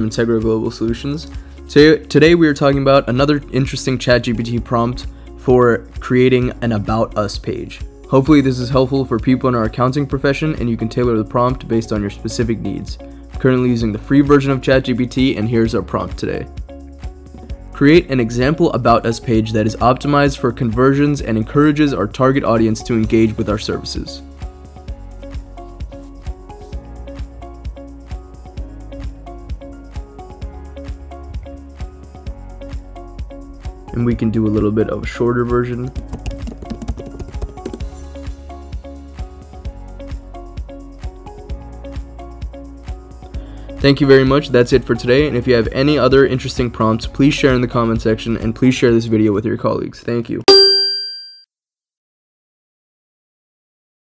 Integra Global Solutions. Today we are talking about another interesting ChatGPT prompt for creating an About Us page. Hopefully this is helpful for people in our accounting profession and you can tailor the prompt based on your specific needs. I'm currently using the free version of ChatGPT and here's our prompt today. Create an example About Us page that is optimized for conversions and encourages our target audience to engage with our services. And we can do a little bit of a shorter version. Thank you very much, that's it for today, and if you have any other interesting prompts, please share in the comment section, and please share this video with your colleagues. Thank you.